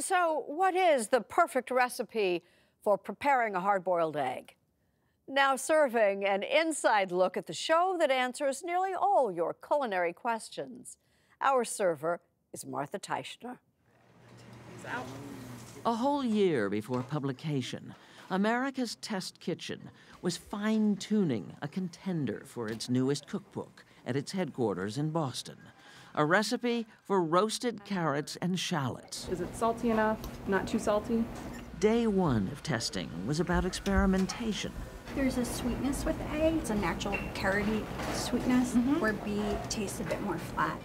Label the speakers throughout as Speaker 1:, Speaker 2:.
Speaker 1: So, what is the perfect recipe for preparing a hard boiled egg? Now, serving an inside look at the show that answers nearly all your culinary questions. Our server is Martha Teichner.
Speaker 2: A whole year before publication, America's Test Kitchen was fine tuning a contender for its newest cookbook at its headquarters in Boston. A recipe for roasted carrots and shallots.
Speaker 3: Is it salty enough? Not too salty?
Speaker 2: Day one of testing was about experimentation.
Speaker 4: There's a sweetness with A. It's a natural carroty sweetness, mm-hmm. where B tastes a bit more flat.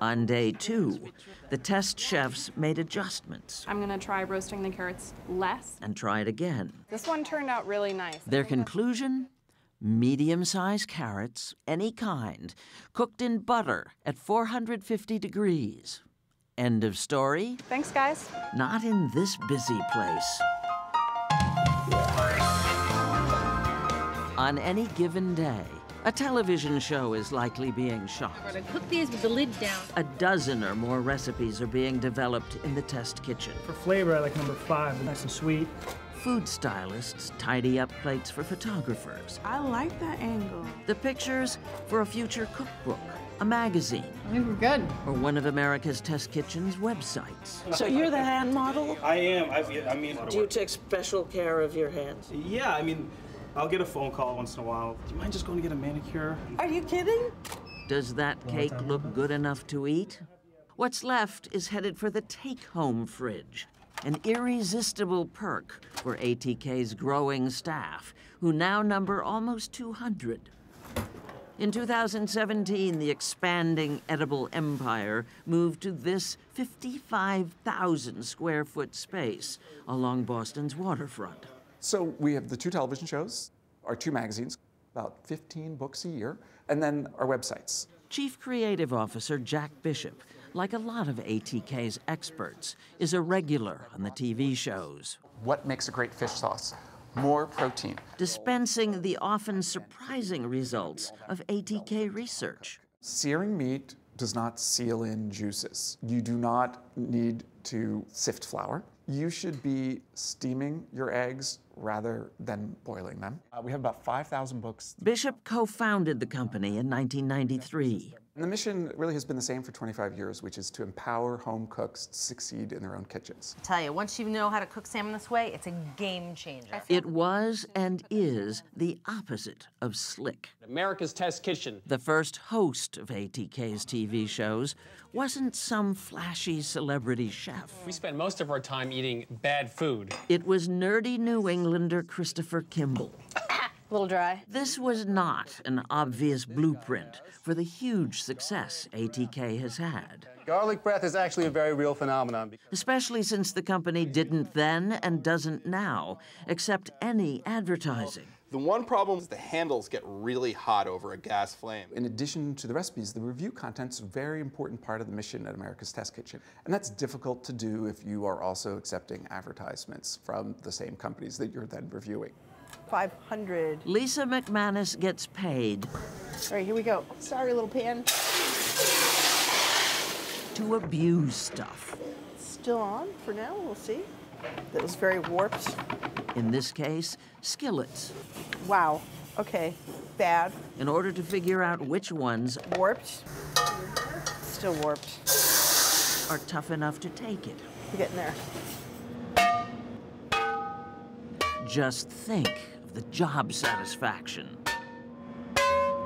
Speaker 2: On day two, the test chefs made adjustments.
Speaker 3: I'm gonna try roasting the carrots less.
Speaker 2: And try it again.
Speaker 3: This one turned out really nice.
Speaker 2: Their conclusion? Medium sized carrots, any kind, cooked in butter at 450 degrees. End of story?
Speaker 3: Thanks, guys.
Speaker 2: Not in this busy place. On any given day, a television show is likely being shot.
Speaker 5: We're going to cook these with the lid down.
Speaker 2: A dozen or more recipes are being developed in the test kitchen.
Speaker 6: For flavor, I like number five, nice and sweet.
Speaker 2: Food stylists tidy up plates for photographers.
Speaker 7: I like that angle.
Speaker 2: The pictures for a future cookbook, a magazine.
Speaker 3: I think we're good.
Speaker 2: Or one of America's Test Kitchen's websites.
Speaker 8: So you're the hand model?
Speaker 9: I am. I, I mean,
Speaker 8: do you take special care of your hands?
Speaker 9: Yeah, I mean, I'll get a phone call once in a while. Do you mind just going to get a manicure?
Speaker 8: Are you kidding?
Speaker 2: Does that cake look good enough to eat? What's left is headed for the take home fridge, an irresistible perk for ATK's growing staff, who now number almost 200. In 2017, the expanding edible empire moved to this 55,000 square foot space along Boston's waterfront.
Speaker 10: So we have the two television shows, our two magazines, about 15 books a year, and then our websites.
Speaker 2: Chief Creative Officer Jack Bishop, like a lot of ATK's experts, is a regular on the TV shows.
Speaker 10: What makes a great fish sauce? More protein.
Speaker 2: Dispensing the often surprising results of ATK research.
Speaker 10: Searing meat does not seal in juices. You do not need to sift flour. You should be steaming your eggs rather than boiling them. Uh, we have about 5,000 books.
Speaker 2: Bishop co founded the company in 1993.
Speaker 10: And the mission really has been the same for 25 years, which is to empower home cooks to succeed in their own kitchens.
Speaker 5: I tell you, once you know how to cook salmon this way, it's a game changer.
Speaker 2: It was and is the opposite of slick.
Speaker 11: America's Test Kitchen.
Speaker 2: The first host of ATK's TV shows wasn't some flashy celebrity chef.
Speaker 11: We spent most of our time eating bad food.
Speaker 2: It was nerdy New Englander Christopher Kimball.
Speaker 5: A little dry.
Speaker 2: This was not an obvious blueprint for the huge success ATK has had.
Speaker 12: Garlic breath is actually a very real phenomenon.
Speaker 2: Especially since the company didn't then and doesn't now accept any advertising.
Speaker 13: The one problem is the handles get really hot over a gas flame.
Speaker 10: In addition to the recipes, the review content's a very important part of the mission at America's Test Kitchen. And that's difficult to do if you are also accepting advertisements from the same companies that you're then reviewing.
Speaker 8: 500.
Speaker 2: Lisa McManus gets paid.
Speaker 8: All right, here we go. Sorry, little pan.
Speaker 2: To abuse stuff.
Speaker 8: Still on for now, we'll see. That was very warped.
Speaker 2: In this case, skillets.
Speaker 8: Wow, okay, bad.
Speaker 2: In order to figure out which ones
Speaker 8: warped, still warped,
Speaker 2: are tough enough to take it.
Speaker 8: We're getting there.
Speaker 2: Just think the job satisfaction.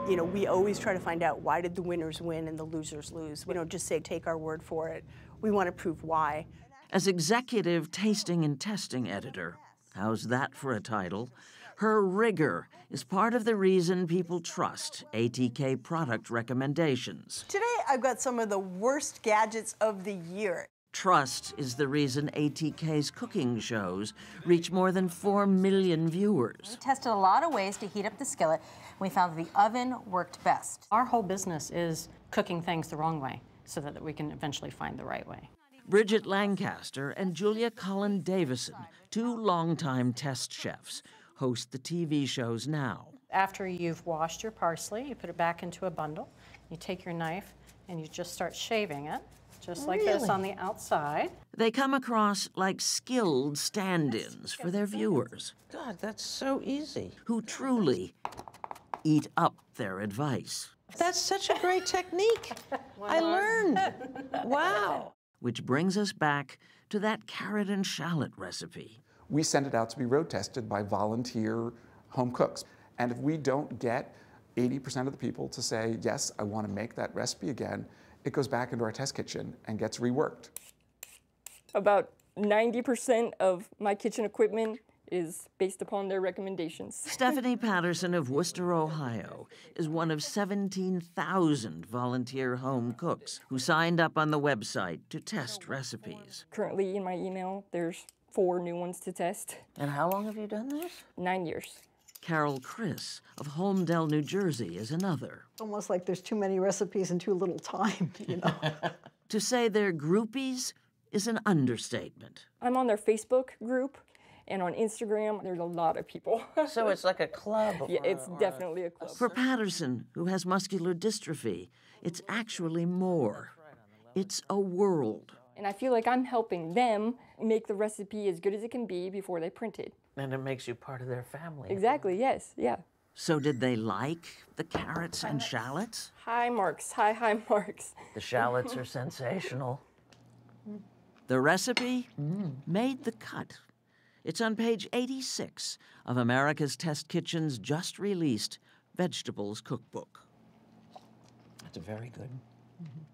Speaker 8: You know, we always try to find out why did the winners win and the losers lose. We don't just say take our word for it. We want to prove why.
Speaker 2: As executive tasting and testing editor, how's that for a title? Her rigor is part of the reason people trust ATK product recommendations.
Speaker 8: Today, I've got some of the worst gadgets of the year.
Speaker 2: Trust is the reason ATK's cooking shows reach more than 4 million viewers.
Speaker 5: We tested a lot of ways to heat up the skillet. We found the oven worked best.
Speaker 14: Our whole business is cooking things the wrong way so that we can eventually find the right way.
Speaker 2: Bridget Lancaster and Julia Collin Davison, two longtime test chefs, host the TV shows now.
Speaker 14: After you've washed your parsley, you put it back into a bundle. You take your knife and you just start shaving it just like this on the outside.
Speaker 2: They come across like skilled stand ins for their viewers
Speaker 7: God, that's so easy.
Speaker 2: who truly eat up their advice.
Speaker 7: That's such a great technique. I learned. Wow.
Speaker 2: Which brings us back to that carrot and shallot recipe.
Speaker 10: We send it out to be road tested by volunteer home cooks. And if we don't get 80% of the people to say, yes, I want to make that recipe again, it goes back into our test kitchen and gets reworked.
Speaker 15: About 90% of my kitchen equipment is based upon their recommendations.
Speaker 2: Stephanie Patterson of Wooster, Ohio, is one of 17,000 volunteer home cooks who signed up on the website to test recipes.
Speaker 15: Currently, in my email, there's four new ones to test.
Speaker 7: And how long have you done this?
Speaker 15: Nine years.
Speaker 2: Carol Chris of Holmdel, New Jersey, is another.
Speaker 16: Almost like there's too many recipes and too little time, you know.
Speaker 2: To say they're groupies is an understatement.
Speaker 15: I'm on their Facebook group, and on Instagram, there's a lot of people.
Speaker 7: So it's like a club.
Speaker 15: yeah, it's definitely a club.
Speaker 2: For Patterson, who has muscular dystrophy, it's actually more. It's a world.
Speaker 15: And I feel like I'm helping them make the recipe as good as it can be before they print it.
Speaker 7: And it makes you part of their family.
Speaker 15: Exactly, yes, yeah.
Speaker 2: So, did they like the carrots and shallots?
Speaker 15: Hi, Marks. Hi, hi, Marks.
Speaker 7: The shallots are sensational.
Speaker 2: The recipe mm. made the cut. It's on page 86 of America's Test Kitchen's just released Vegetables Cookbook.
Speaker 7: That's a very good. Mm-hmm.